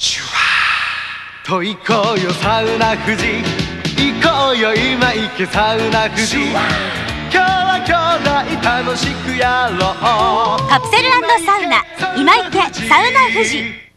シュワーと行こうよサウナ富士。行こうよ今行けサウナ富士。今日は兄弟楽しくやろう。カプセルサウナ。今行けサウナ富士。